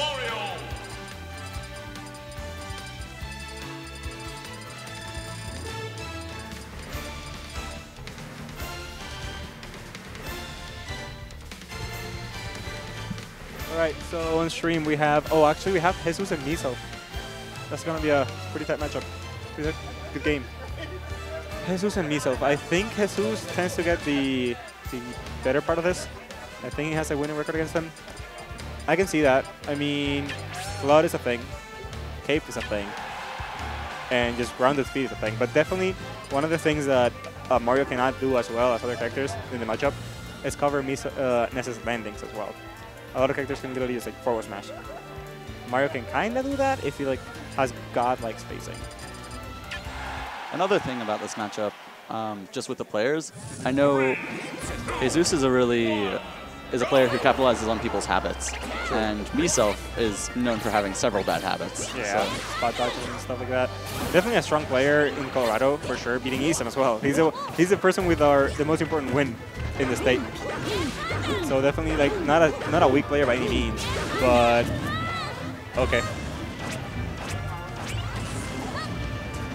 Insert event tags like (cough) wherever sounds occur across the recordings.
Mario. All right, so on stream we have. Oh, actually we have Jesus and Miso. That's gonna be a pretty tight matchup. Good game. Jesus and Miso. I think Jesus tends to get the the better part of this. I think he has a winning record against them. I can see that. I mean, FLUDD is a thing. Cape is a thing. And just grounded speed is a thing. But definitely one of the things that uh, Mario cannot do as well as other characters in the matchup is cover uh, Ness's landings as well. A lot of characters can literally just like forward smash. Mario can kind of do that if he like has godlike spacing. Another thing about this matchup, um, just with the players, I know Jesus is a really is a player who capitalizes on people's habits, and Miiself is known for having several bad habits. Yeah, So, spot dodges and stuff like that. Definitely a strong player in Colorado for sure, beating Easton as well. He's a he's the person with our the most important win in the state. So definitely like not a not a weak player by any means, but okay.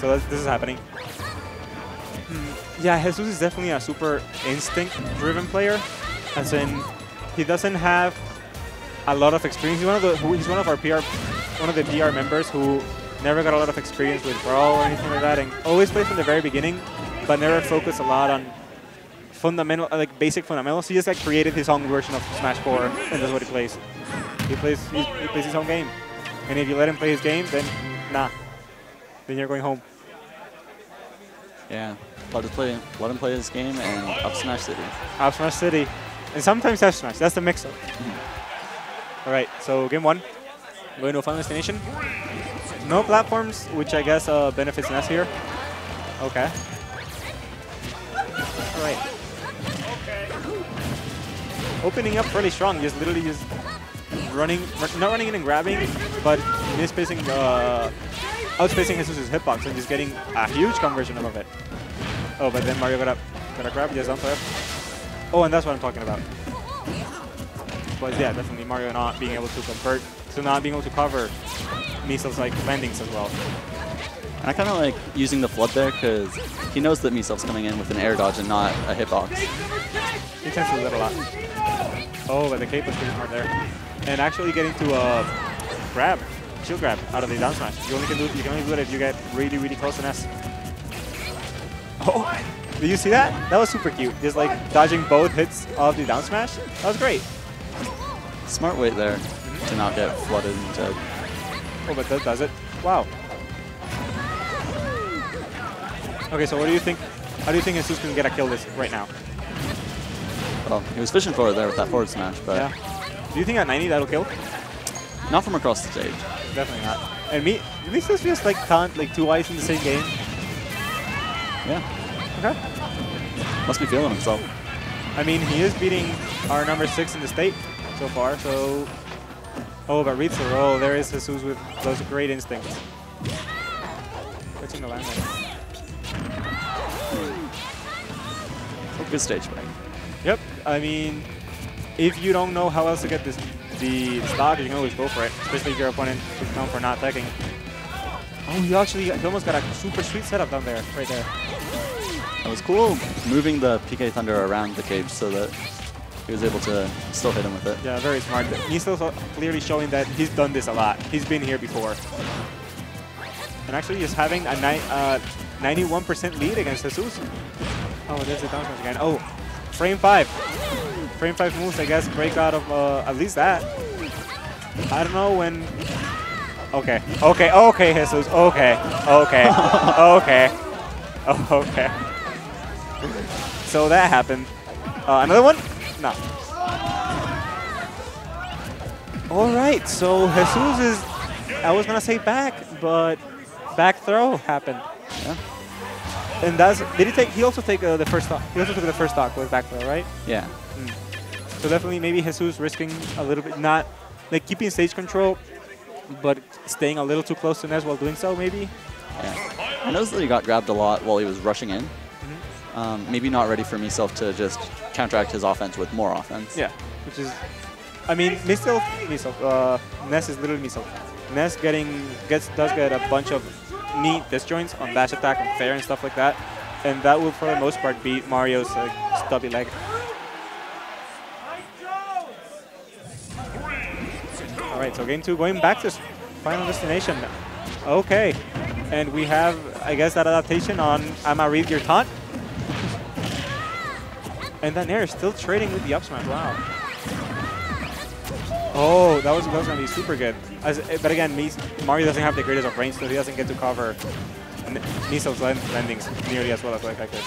So this is happening. Hmm, Yeah, Jesus is definitely a super instinct-driven player, as in he doesn't have a lot of experience. He's one of the he's one of our PR, one of the PR members who never got a lot of experience with Brawl or anything like that, and always played from the very beginning, but never focused a lot on fundamental, like basic fundamentals. He just like created his own version of Smash 4, and that's what he plays. He plays he, he plays his own game, and if you let him play his game, then nah, then you're going home. yeah, let, us play, let him play his game and up Smash City. Up Smash City, and sometimes F Smash. That's the mix-up. All right, so game one, going to a final destination. No platforms, which I guess uh, benefits Ness here. Okay. All right. Opening up really strong, just literally just running, not running in and grabbing, but misspacing, uh, outspacing Jesus' hitbox and just getting a huge conversion of it. Oh, but then Mario got up, got a grab, just on threat. Oh, and that's what I'm talking about. But yeah, definitely Mario not being able to convert, so not being able to cover Miiself's like landings as well. And I kind of like using the flood there because he knows that Miiself's coming in with an air dodge and not a hitbox. He tends to do that a lot. Oh, but the cape was pretty hard there. And actually getting to uh, grab, shield grab out of the down smash. You only can do you can only do it if you get really really close to Ness. Oh, did you see that? That was super cute. Just like dodging both hits of the down smash. That was great. Smart wait there to not get flooded into. Oh, but that does it. Wow. Okay, so what do you think? How do you think Jesus can get a kill this right now? Well, he was fishing for it there with that forward smash, but Yeah. Do you think at 90 that'll kill? not from across the stage. Definitely not. And me, this just feels like taunt, like two eyes in the same game. Yeah, Okay. must be feeling himself. I mean, he is beating our number six in the state so far, so... Oh, but reads the roll. There is Jesus with those great instincts. Touching the line Good stage play. Yep. I mean, if you don't know how else to get this the stock, you can always go for it, especially if your opponent is known for not attacking. Oh, he actually he almost got a super sweet setup down there, right there. Was cool moving the PK Thunder around the cage so that he was able to still hit him with it. Yeah, very smart. He's also clearly showing that he's done this a lot. He's been here before. And actually just having a 91% lead against Jesus. Oh, there's the down again. Oh, frame 5. Frame 5 moves, I guess, break out of uh, at least that. I don't know when... Okay, okay, okay, Jesus. Okay, okay, (laughs) okay, (laughs) okay. So that happened. Uh, another one? No. All right, so Jesus is, I was gonna say back, but back throw happened. Yeah. And that's, did he take, he also take uh, the first stock, he also took the first stock with back throw, right? Yeah. So definitely maybe Jesus risking a little bit, not, like keeping stage control, but staying a little too close to Ness while doing so, maybe? Yeah. I noticed that he got grabbed a lot while he was rushing in. Um, maybe not ready for himself to just counteract his offense with more offense. Yeah, which is, I mean, Mistel, Mistel, uh, Ness is literally Mistel. Ness getting gets does get a bunch of neat disjoints on dash attack and fair and stuff like that, and that will for the most part beat Mario's uh, stubby leg. All right, so game two going back to final destination. Okay, and we have I guess that adaptation on your taunt. And then Nair is still trading with the up smash. Wow. Oh, that was, that was going to be super good. As, but again, Mario doesn't have the greatest of range, so he doesn't get to cover N- Miso's land- landings nearly as well as like, like this.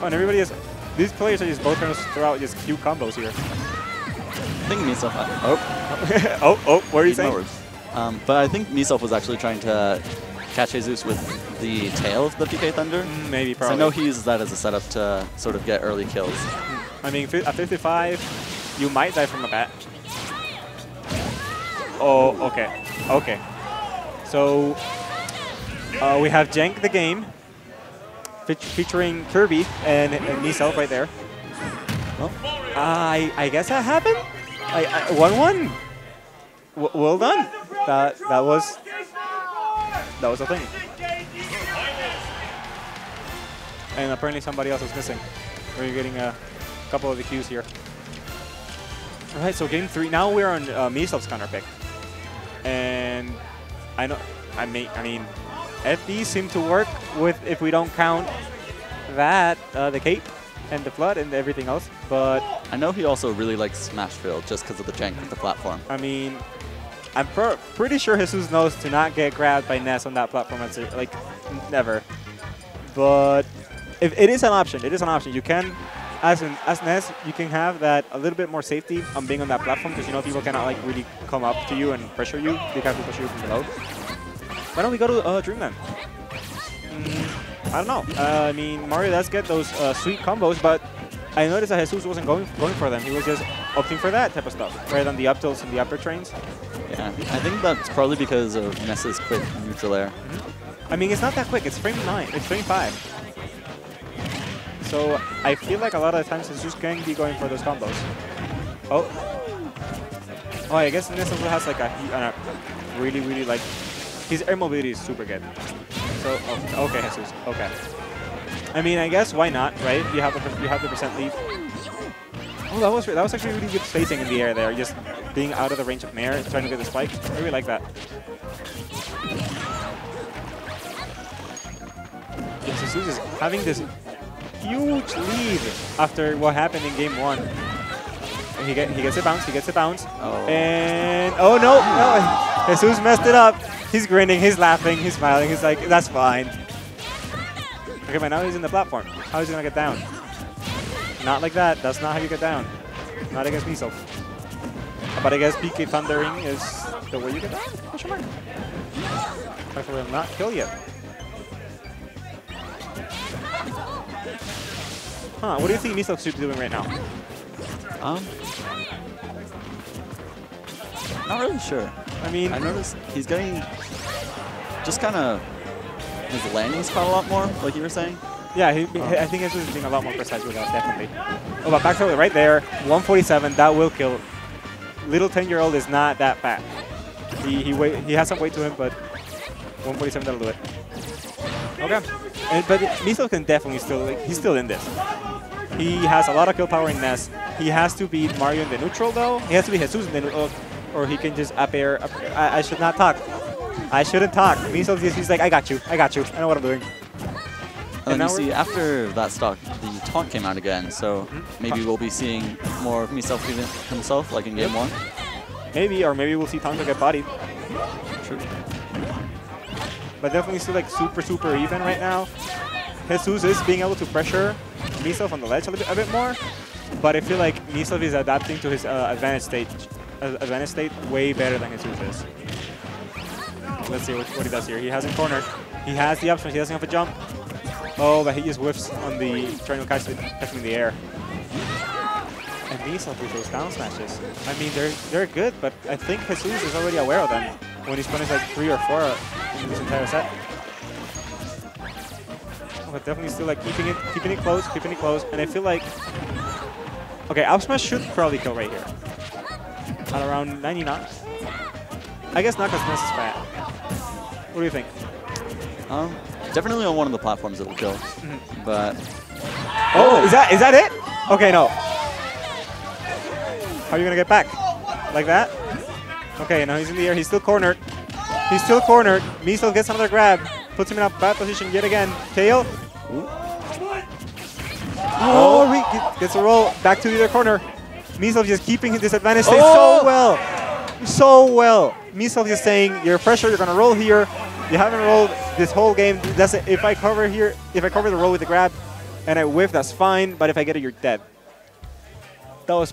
Oh, and everybody is... These players are just both trying to throw out just cute combos here. I think Miiself. Oh, (laughs) oh, oh, what are you Eat my saying? Um, but I think Miiself was actually trying to catch Jesus with the tail of the PK Thunder. Mm, Maybe, probably. I know he uses that as a setup to sort of get early kills. I mean, at 55, you might die from a bat. Oh, okay. Okay. So, uh, we have Jank the game, fe- featuring Kirby and, and Miiself right there. Well, I I guess that happened. I, I one one. W well done. That that was that was a thing. And apparently somebody else was missing. We're getting a couple of the cues here. All right, so game three. Now we're on uh, Miiself's counter pick, and I know I mean I mean FD seem to work with if we don't count that uh, the cape and the flood and everything else, but I know he also really likes Smashville just because of the jank of the platform. I mean, I'm pr pretty sure Jesus knows to not get grabbed by Ness on that platform. Like never. But if it is an option, it is an option. You can, as an as Ness, you can have that a little bit more safety on being on that platform because you know people cannot like really come up to you and pressure you. They to push you from below. Why don't we go to uh, Dreamland? Mm, I don't know. Uh, I mean, Mario does get those uh, sweet combos, but I noticed that Jesus wasn't going going for them. He was just opting for that type of stuff rather than the up tilts and the upper trains. Yeah, I think that's probably because of Ness's quick neutral air. I mean, it's not that quick. It's frame 9. It's frame 5. So I feel like a lot of times going to be going for those combos. Oh. Oh, I guess Ness also has like a, uh, really, really like, his air mobility is super good. So, oh, okay, Jesus. Okay. I mean, I guess why not, right? You have the, you have the percent lead. Oh, that was, that was actually really good spacing in the air there. Just being out of the range of Nair, trying to get the spike. I really like that. Yes, Jesus is having this huge lead after what happened in game one. And he get he gets a bounce, he gets a bounce. Oh. And oh no, no. (laughs) Jesus messed it up. He's grinning, he's laughing, he's smiling, he's like, that's fine. Okay, but now he's in the platform. How is he gonna get down? Not like that. That's not how you get down. Not against Miso. But I guess PK Thundering is the way you get down? Question mark. Hopefully will not kill you. Huh, what do you think Miso should be doing right now? Um, not really sure. I mean, I noticed he's getting just kind of his landings caught a lot more, like you were saying. Yeah, he, he- I think Jesus is being a lot more precise with that, definitely. Oh, but back throw right there, 147, that will kill. Little 10-year-old is not that fat. He he he has some weight to him, but 147 that'll do it. Okay, and, but Miso can definitely still like, he's still in this. He has a lot of kill power in Ness. He has to beat Mario in the neutral though. He has to beat Jesus in the neutral, or he can just up air. Up air. I, I should not talk. I shouldn't talk. Miso just he's like I got you. I got you. I know what I'm doing. And, you see, after that stock, the taunt came out again, so Mm-hmm. maybe we'll be seeing more of himself himself, like in game Yep. one. Maybe, or maybe we'll see Tonto get bodied. True. But definitely still like super, super even right now. Jesus is being able to pressure Miiself on the ledge a, little bit, a bit more. But I feel like Miiself is adapting to his uh, advantage state uh, advantage state way better than Jesus is. Let's see what, what he does here. He hasn't cornered. He has the option. He doesn't have a jump. Oh, but he just whiffs on the trying to catch, catch him in the air. And Miiself with those down smashes. I mean, they're they're good, but I think Jesus is already aware of them when he's punished like three or four in this entire set. But definitely still like keeping it keeping it close, keeping it close, and I feel like okay, up smash should probably kill right here. at around 90 knots. I guess not because Ness is fat. What do you think? Um, definitely on one of the platforms it'll kill, Mm-hmm. but Oh, is that is that it? Okay, no. How are you gonna get back? Like that? Okay, now he's in the air. He's still cornered. He's still cornered. Miso gets another grab, puts him in a bad position yet again. Tail. Oh, he get- gets a roll back to the other corner. Miso just keeping his disadvantage Oh! so well, so well. Miso is saying, "You're pressure. You're gonna roll here. You haven't rolled this whole game. That's it. If I cover here, if I cover the roll with the grab, and I whiff, that's fine. But if I get it, you're dead." That was